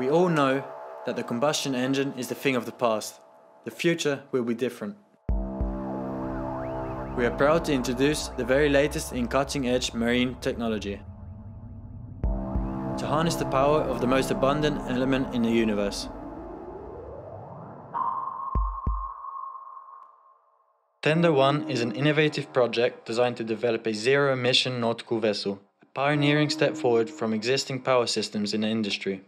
We all know that the combustion engine is the thing of the past. The future will be different. We are proud to introduce the very latest in cutting edge marine technology. To harness the power of the most abundant element in the universe. Tender 1 is an innovative project designed to develop a zero emission nautical vessel, a pioneering step forward from existing power systems in the industry.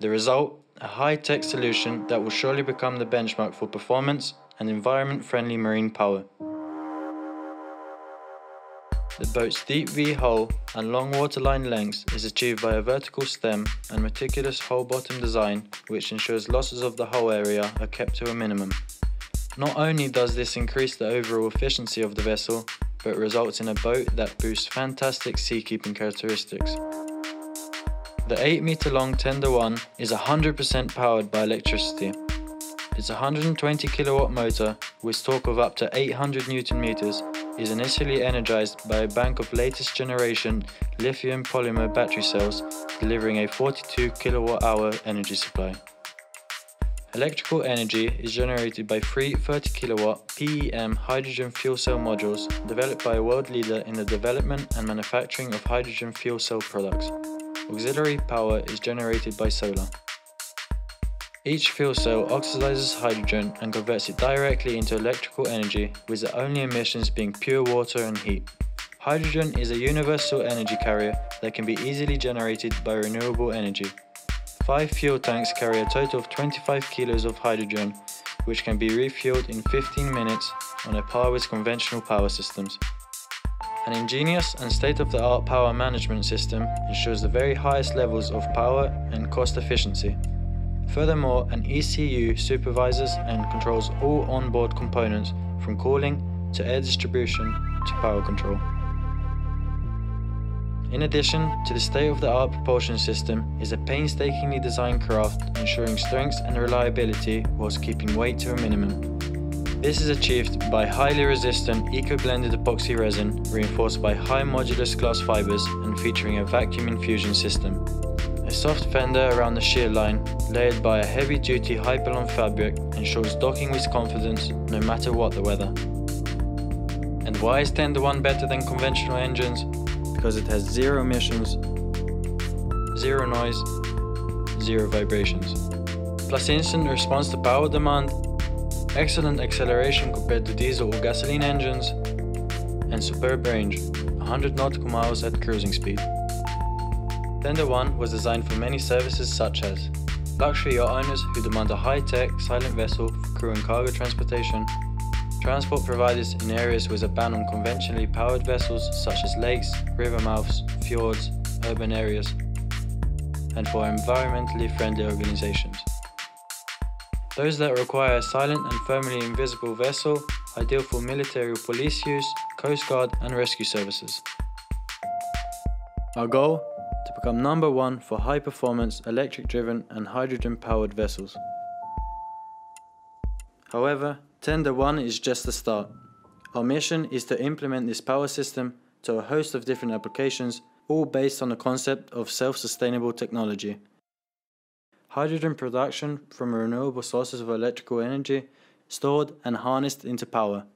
The result, a high-tech solution that will surely become the benchmark for performance and environment-friendly marine power. The boat's deep V hull and long waterline lengths is achieved by a vertical stem and meticulous hull bottom design which ensures losses of the hull area are kept to a minimum. Not only does this increase the overall efficiency of the vessel, but results in a boat that boasts fantastic seakeeping characteristics. The 8 meter long Tender 1 is 100% powered by electricity. Its 120 kilowatt motor, with torque of up to 800 newton meters, is initially energized by a bank of latest generation lithium polymer battery cells, delivering a 42 kilowatt hour energy supply. Electrical energy is generated by three 30 kilowatt PEM hydrogen fuel cell modules developed by a world leader in the development and manufacturing of hydrogen fuel cell products. Auxiliary power is generated by solar. Each fuel cell oxidizes hydrogen and converts it directly into electrical energy with the only emissions being pure water and heat. Hydrogen is a universal energy carrier that can be easily generated by renewable energy. Five fuel tanks carry a total of 25 kilos of hydrogen, which can be refueled in 15 minutes on a par with conventional power systems. An ingenious and state-of-the-art power management system ensures the very highest levels of power and cost efficiency. Furthermore, an ECU supervises and controls all onboard components from cooling to air distribution to power control. In addition to the state-of-the-art propulsion system is a painstakingly designed craft ensuring strength and reliability whilst keeping weight to a minimum. This is achieved by highly resistant eco-blended epoxy resin reinforced by high modulus glass fibers and featuring a vacuum infusion system. A soft fender around the shear line, layered by a heavy-duty Hypalon fabric, ensures docking with confidence no matter what the weather. And why is Tender 1 better than conventional engines? Because it has zero emissions, zero noise, zero vibrations. Plus instant response to power demand excellent acceleration compared to diesel or gasoline engines, and superb range, 100 nautical miles at cruising speed. Tender 1 was designed for many services such as luxury yacht owners who demand a high-tech, silent vessel for crew and cargo transportation, transport providers in areas with a ban on conventionally powered vessels such as lakes, river mouths, fjords, urban areas, and for environmentally friendly organizations. Those that require a silent and firmly invisible vessel, ideal for military or police use, coast guard and rescue services. Our goal? To become number one for high performance, electric driven and hydrogen powered vessels. However, Tender 1 is just the start. Our mission is to implement this power system to a host of different applications, all based on the concept of self-sustainable technology. Hydrogen production from renewable sources of electrical energy stored and harnessed into power.